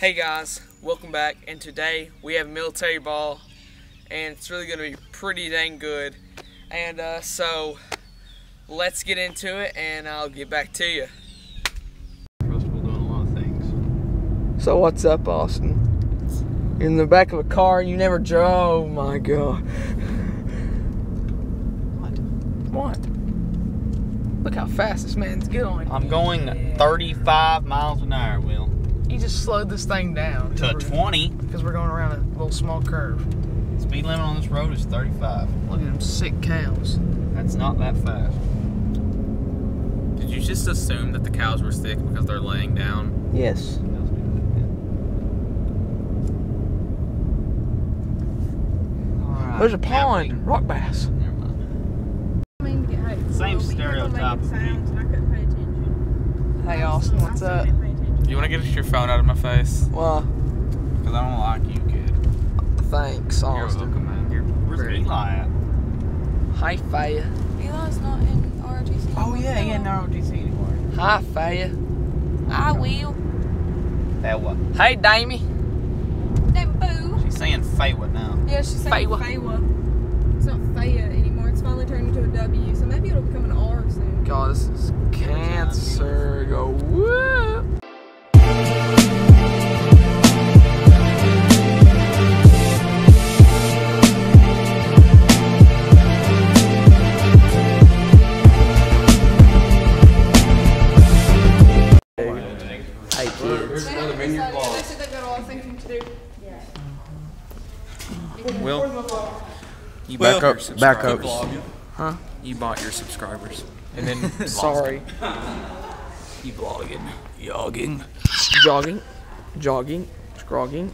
Hey guys, welcome back. And today we have military ball, and it's really gonna be pretty dang good. And uh, so let's get into it, and I'll get back to you. Trustful doing a lot of things. So what's up, Austin? You're in the back of a car and you never drove. Oh my god. What? What? Look how fast this man's going. I'm going 35 miles an hour, Will. He just slowed this thing down. To 20. Because we're going around a little small curve. Speed limit on this road is 35. Look at them sick cows. That's not that fast. Did you just assume that the cows were sick because they're laying down? Yes. There's a pond. Rock bass. Never mind. I mean, yeah, Same well, we kept on stereotype making as sounds and I couldn't pay attention. Hey Austin, what's up? Didn't pay attention. You want to get your phone out of my face? Well, Because I don't like you, kid. thanks, You're welcome, man. You're Where's great. Eli at? Hi, Faya. Eli's not in ROTC. Oh, yeah, he ain't in ROTC anymore. Hi, Faya. I will. That what? Hey, Damie. Then boo. She's saying Faywa now. Yeah, she's saying Faywa. Faywa. It's not Faya anymore. It's finally turned into a W, so maybe it'll become an R soon. God, this is cancer. Go whoop. You Back up, back up. Huh? You bought your subscribers. And then Sorry. You vlogging. Yogging. Jogging, jogging, scrogging,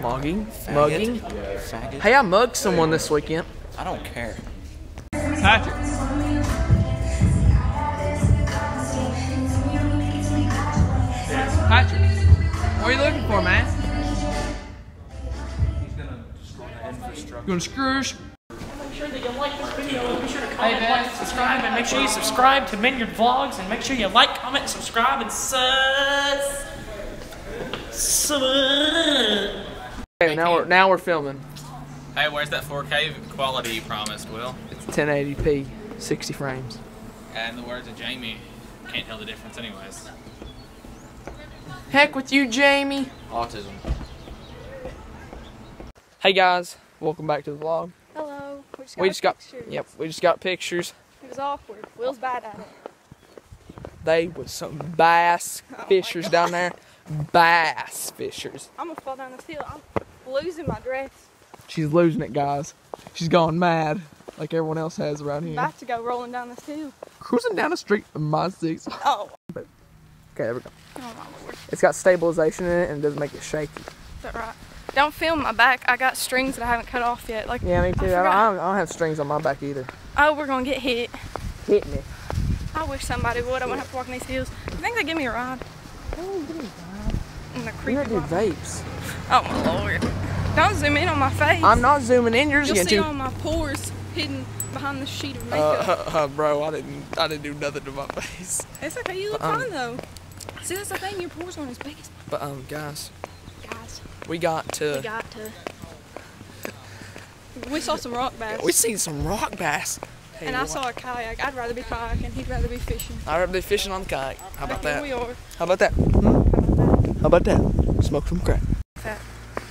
mugging, mugging. Faggot. Hey, I mugged someone this weekend. I don't care. Patrick. Patrick, what are you looking for, man? You gonna screws? Make sure that you like this video. Be sure to comment, like, subscribe, and make sure you subscribe to Miniard Vlogs, and make sure you like, comment, subscribe, and sus. Sus. Okay, now we're now we're filming. Hey, where's that 4K quality you promised, Will? It's 1080p, 60 frames. And the words of Jamie, can't tell the difference anyways. Heck with you, Jamie. Autism. Hey guys, welcome back to the vlog. We just got, We just got pictures. yep, we just got pictures. It was awkward. Will's bad at it. They was some bass oh fishers down there. Bass fishers. I'm gonna fall down this hill. I'm losing my dress. She's losing it, guys. She's gone mad, like everyone else has around here. I'm about to go rolling down this hill. Cruising down the street in my six. Oh. Okay, Oh. there we go. Oh my lord. It's got stabilization in it and it doesn't make it shaky. Is that right? Don't film my back. I got strings that I haven't cut off yet. Like, Yeah, me too. I. I, don't, I don't have strings on my back either. oh, we're gonna get hit. Hit me. I wish somebody would. I wouldn't have to walk in these hills. You think they give me a ride? In the You creepy gotta do box. vapes. Oh my lord. Don't zoom in on my face. I'm not zooming in. You're just You'll see all my pores hidden behind the sheet of Uh, makeup. uh, bro, I didn't. I didn't do nothing to my face. it's okay. You look um, fine though. See, that's the thing. Your pores aren't as big as But um, guys. We got to. We got to. We saw some rock bass. We seen some rock bass. Hey, and I what- saw a kayak. I'd rather be kayaking. He'd rather be fishing. I'd rather be fishing on the kayak. How about that? we are. How about that? Hmm? How about that? Smoke some crack. That.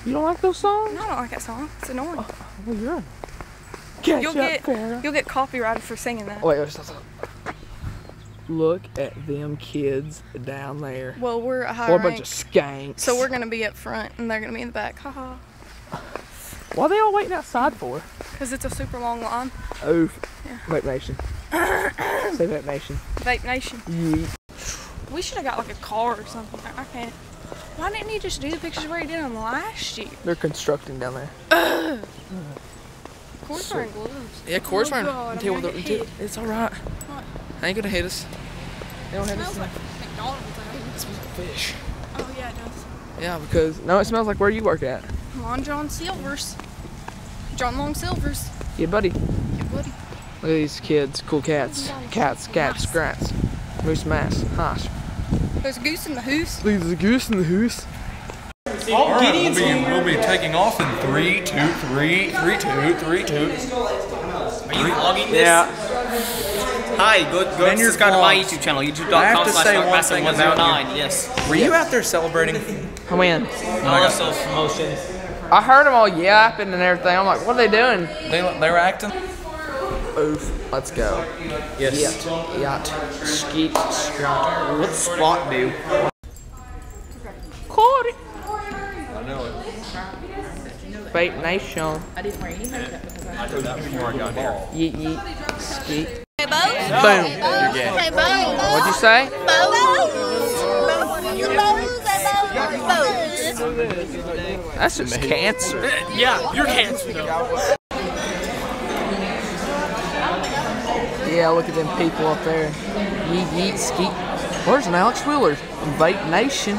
You don't like those songs? No, I don't like that song. It's annoying. Oh, you're. Catch You'll up, get you'll get copyrighted for singing that. Wait, wait, stop, stop. Look at them kids down there. Well, we're a high What a bunch rank, of skanks. so we're gonna be up front and they're gonna be in the back. Haha. What are they all waiting outside for? Because it's a super long line. Oh, Yeah. Vape Nation. Say Vape Nation. Vape Nation. Yeet. We should have got like a car or something. I can't. Why didn't he just do the pictures where he did them last year? They're constructing down there. Corey's wearing gloves. Yeah, of course, Oh, we're God, I'm until gonna the- until- It's all right. What? They ain't gonna hit us. They don't hit us. smells like McDonald's. out It smells like fish. Oh yeah, it does. Yeah, because no, it smells like where you work at. Long John Silvers. John Long Silvers. Yeah, buddy. Yeah, buddy. Look at these kids, cool cats, cats, cats, scrats, moose mass, hash. There's a goose in the hoose. There's a goose in the hoose. Oh, Gideon's we'll, be, we'll be taking off in three, two, three, three, two, three, two. Are you vlogging this? Yeah. Hi, go, go Vineyard subscribe to my YouTube channel, I have youtube.com to slash say one thing about darkwrestling109. Yes. Were you out there celebrating? When? Also promotions. I heard them all yapping and everything. I'm like, what are they doing? They, they were acting. Oof. Let's go. Yes. Yacht. Yacht. Skeet. Strong. What's Spot do? Caught it. I know it. Fate Nation. I did that before I got here. Yeet yeet. Skeet. Hey, Bo. Boom. Hey, Bo. What'd you say? That's just cancer. Yeah, you're cancer though. Yeah, look at them people up there. Yeet yeet skeet. Where's an Alex Wheeler? Invite Nation.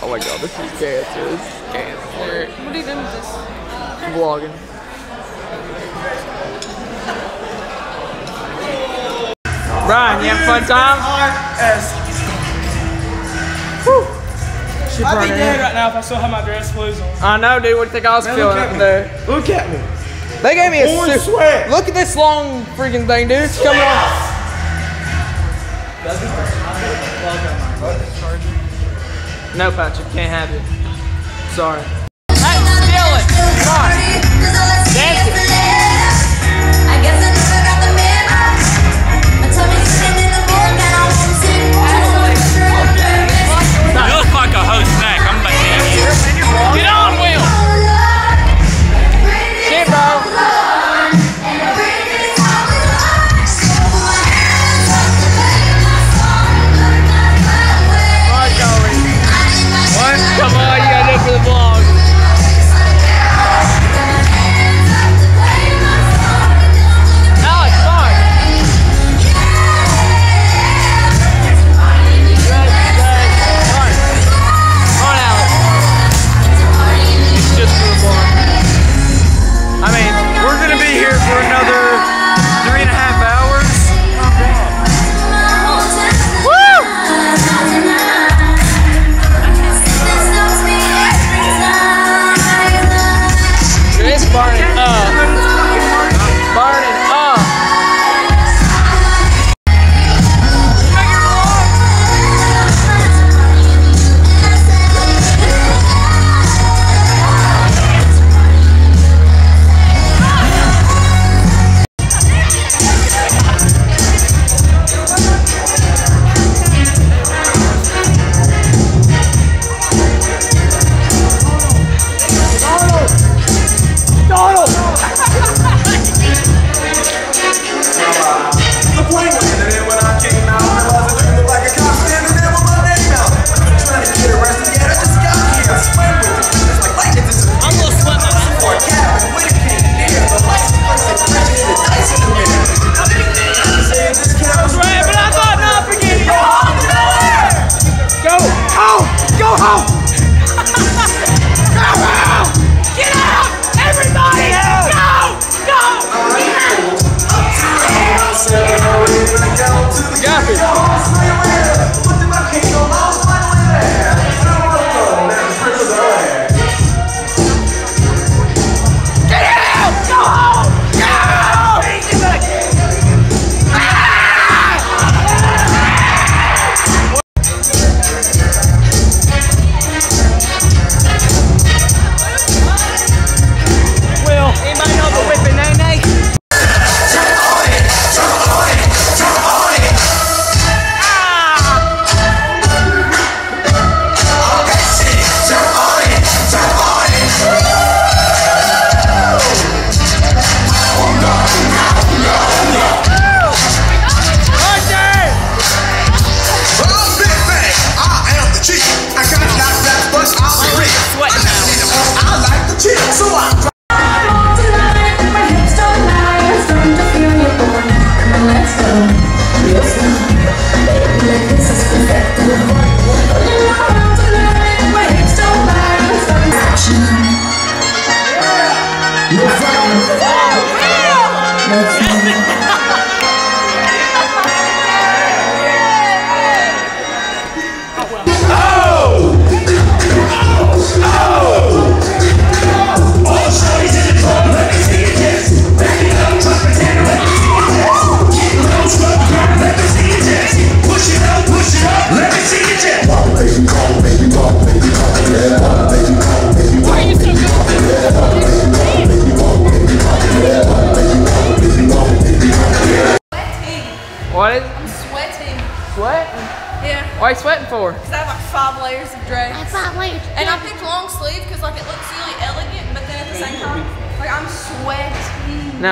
Oh my god, this is cancer. This is cancer. What are you doing with this? Vlogging. Ryan, you having a fun time? I'd be dead right now if I still had my dress clothes on. I know, dude. What do you think I was feeling up there? Look at me. They gave me a Pouring su- sweat. Look at this long freaking thing, dude. It's coming off. No, Patrick, can't have it. Sorry. Hey, steal it. Come on. Dance it.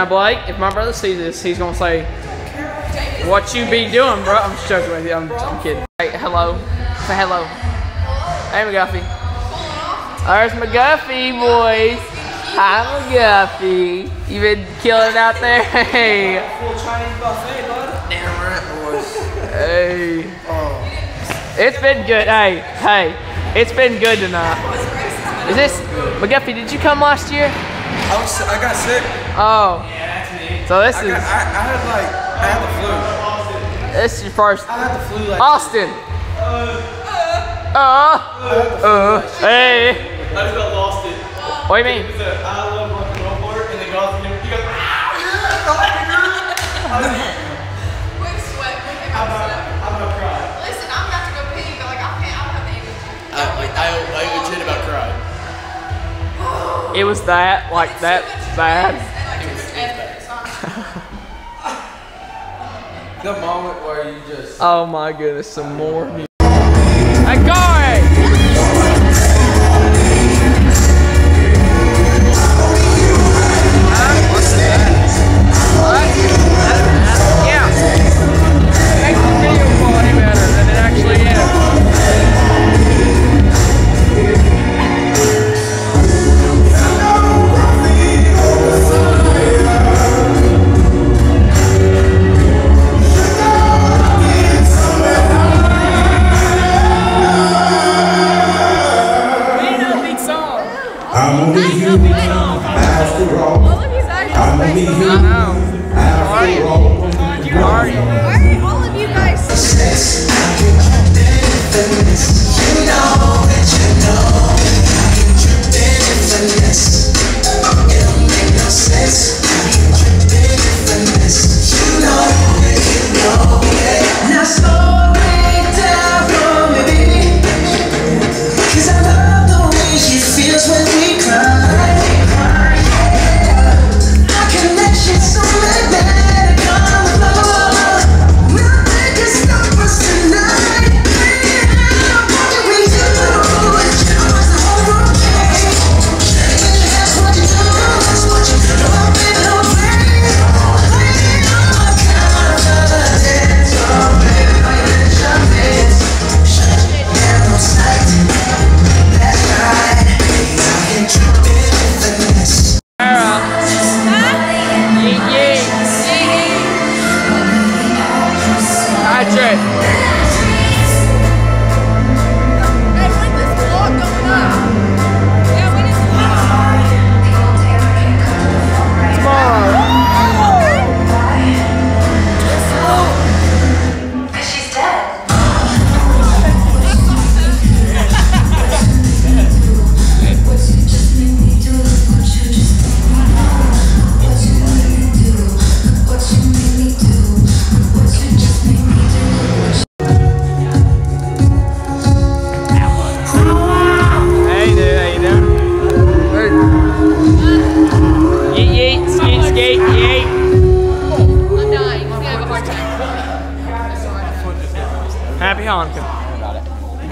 Now, Blake, if my brother sees this, he's gonna say, "What you be doing, bro?" I'm just joking with you. I'm, I'm kidding. Hey, hello. Say hello. Hey, McGuffey. There's McGuffey, boys. Hi, McGuffey. You been killing out there? Hey. Full Chinese buffet, bud. Damn right, boys. Hey. It's been good. Hey, hey. It's been good tonight. Is this McGuffey? Did you come last year? I was, I got sick. Oh. Yeah, that's me. So this I, is got, I, I had like, I had the flu. this is your first. I had the flu like. Austin. Uh. Uh. Hey. I just got lost in. What do you mean? It's a I love rock and roll part, and then goes, you go, With It was that, like that bad. It's epic, so I'm- The moment where you just. Oh my goodness, some more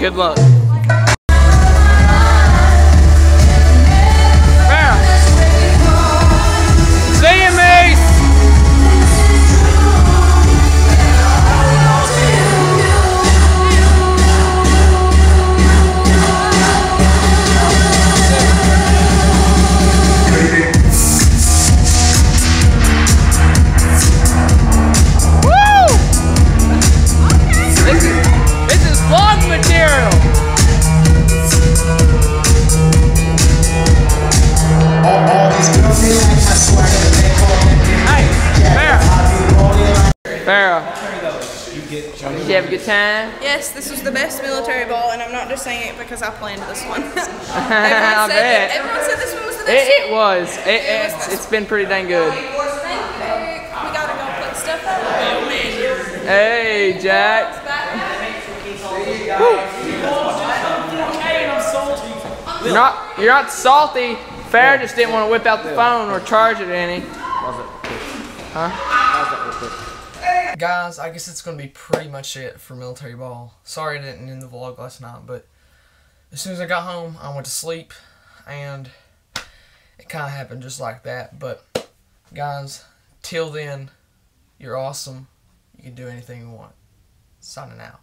Good luck. Farrah. Did you have a good time? Yes, this was the best military ball, and I'm not just saying it because I planned this one. I everyone, said bet. everyone said this one was the best. It, it was. It, it, it's been pretty dang good. Thank you. We gotta go put stuff up. Hey, Jack. You're not you're not salty. Farrah just didn't want to whip out the phone or charge it any. Was it? Huh? Guys, I guess it's gonna be pretty much it for military ball. Sorry I didn't end the vlog last night, but as soon as I got home, I went to sleep, and it kind of happened just like that. But guys, till then, you're awesome. You can do anything you want. Signing out.